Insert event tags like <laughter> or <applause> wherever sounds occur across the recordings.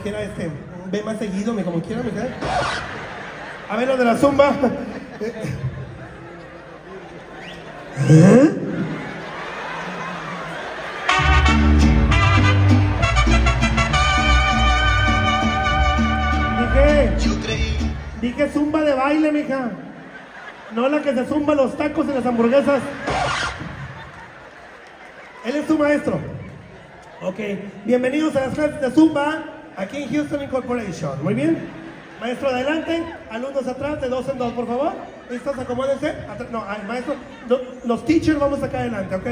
quiera este, ve más seguido, como quiera, mi A ver lo de la zumba. ¿Eh? Dije, dije zumba de baile, mija. No la que se zumba los tacos en las hamburguesas. Él es tu maestro. Ok, bienvenidos a las clases de Zumba aquí en Houston Incorporation. Muy bien. Maestro adelante, alumnos atrás, de dos en dos, por favor. ¿Listos? Acomódense. No, maestro, no, los teachers vamos acá adelante, ¿ok?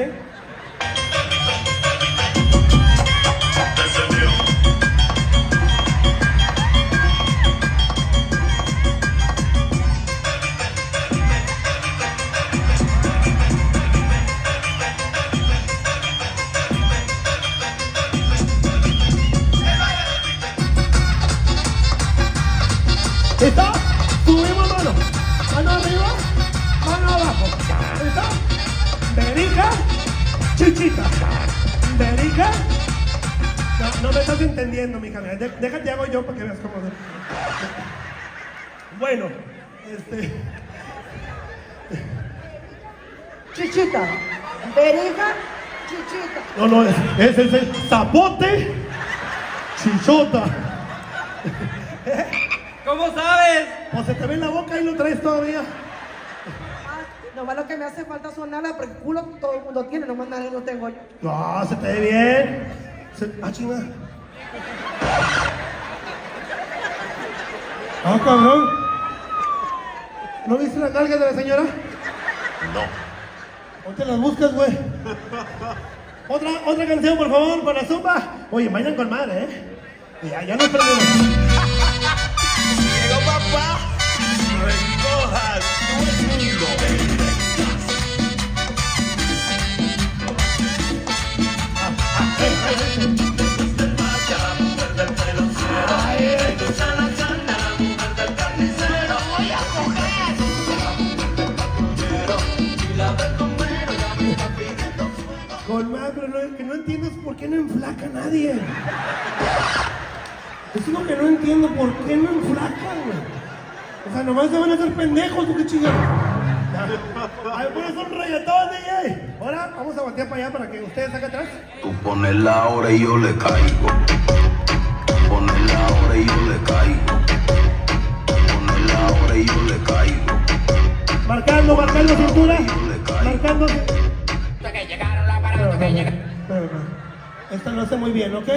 ¿Listo? Subimos mano. Mano arriba, mano abajo. ¿Listo? Verica, chichita. Verica. No, no me estás entendiendo, mi canal. Déjate hago yo para que veas cómo. se- Bueno, este. Chichita. Verija. Chichita. No, no, es, es, es el zapote, chichota. <laughs> ¿Cómo sabes? O se te ve en la boca y lo traes todavía. Ah, nomás lo que me hace falta son nada, porque culo todo el mundo tiene, nomás nada no tengo yo. No, se te ve bien. Se- ah, chinga. Ah, cabrón. ¿No viste las nalgas de la señora? No. ¿O te las buscas, güey? Otra, otra canción, por favor, para Zumba. Oye, bailan con madre, ¿eh? Ya, ya nos perdimos. Llegó papá. Recojas todo el mundo. Con madre, pero no, que no por qué no enflaca nadie. Es lo que no entiendo, ¿por qué no enflaca, güey? O sea, nomás se van a hacer pendejos, ¿o qué chingada? Ya. A ver, pones un reggaetón, DJ. Ahora vamos a batear para allá para que ustedes acá atrás. Tú pones la hora y yo le caigo. Pones la hora y yo le caigo. Pones la hora y yo le caigo. Marcando, marcando cintura. Marcando. Pero, pero, pero, Esto no sé muy bien, ¿ok?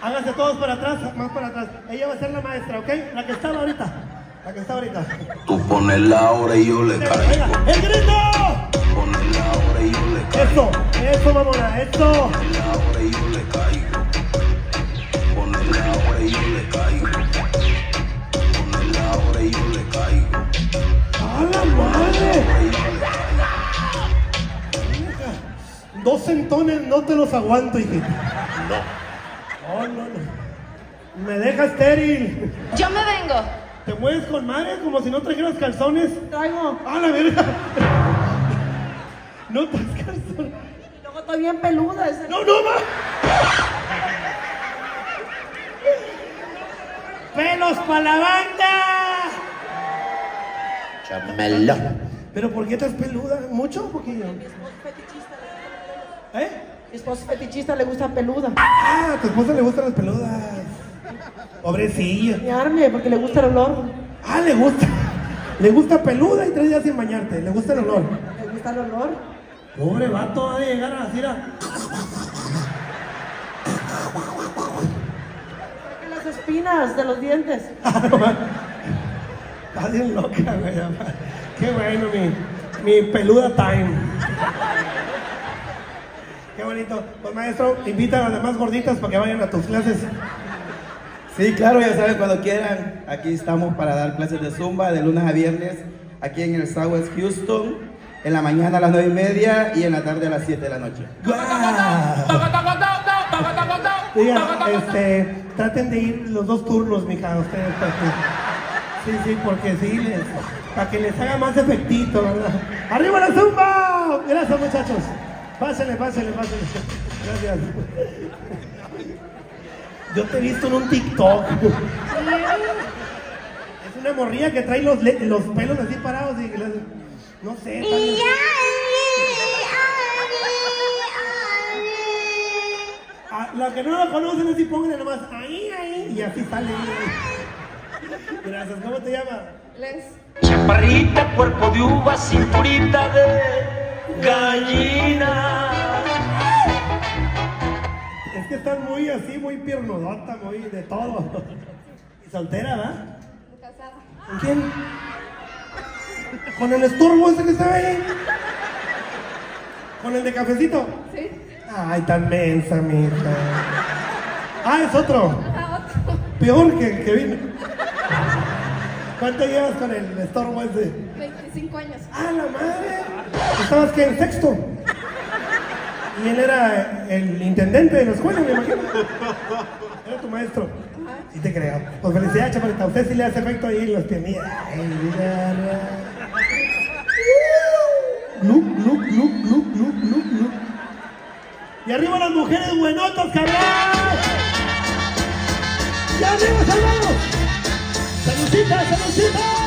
Háganse todos para atrás, más para atrás. Ella va a ser la maestra, ¿ok? La que estaba ahorita. La que está ahorita. Tú pones la hora y yo le Venga, caigo. ¡el grito! Pones la hora y yo le caigo. Eso, eso, mamona, eso. Pones la hora y yo le caigo. Pones la hora y yo le caigo. Pones la hora y yo le caigo. ¡A la madre! Hora y yo le caigo. Dos centones no te los aguanto, hijita. No. No, no, no. Me deja estéril. Yo me vengo. Te mueves con madre como si no trajeras calzones. Traigo. ¡A la verga! No traes calzones. Luego estoy bien peluda. ese- ¡No, no, ma! ¡Pelos para la banda! Chamelo. ¿Pero por qué estás peluda? ¿Mucho o poquillo? ¿Eh? Mi esposo fetichista le gusta peluda. Ah, a tu esposa le gustan las peludas. Pobrecilla. Mi arme, porque le gusta el olor. Ah, le gusta. Le gusta peluda y tres días sin bañarte. Le gusta el olor. Le gusta el olor. Pobre vato, va a llegar a decir a... Las espinas de los dientes. Estás bien loca, güey. Qué bueno, mi, mi peluda time. Qué bonito. Pues maestro, invita a las demás gorditas para que vayan a tus clases. Sí, claro, ya saben, cuando quieran, aquí estamos para dar clases de Zumba de lunes a viernes, aquí en el Southwest Houston, en la mañana a las 9 y media y en la tarde a las 7 de la noche. Diga, este, traten de ir los dos turnos, mija, ustedes. Sí, sí, porque sí, les- para que les haga más efectito, ¿verdad? ¡Arriba la zumba! Gracias, muchachos. Pásenle, pásenle, pásenle. Gracias. Yo te he visto en un TikTok. Es una morrilla que trae los, los pelos así parados y las- no sé. tal- Ah, la que no la conocen así pónganle nomás ahí, ahí y así sale. Gracias, ¿cómo te llamas? Les. Chaparrita, cuerpo de uva, cinturita de gallina. Que muy así, muy piernudota, muy de todo. Y soltera, ¿verdad? Casada. ¿Con quién? ¿Con el estorbo ese que está ahí? ¿Con el de cafecito? Sí. Ay, tan mensa, mija. Ah, es otro. Ah, otro. Peor que, que vino. ¿Cuánto llevas con el estorbo ese? 25 años. ¡Ah, la madre! ¿Estabas qué? ¿En sexto? Y él era el intendente de la escuela, me imagino. Era tu maestro. Sí te creo. Pues felicidades, chaparrita. A usted sí le hace efecto ahí los piernillas. Ay, mira. Glup, glup, glup, glup, glup, glup, glup. Y arriba las mujeres buenotas, cabrón. ¡Y arriba, salvados! ¡Salucita, salucita!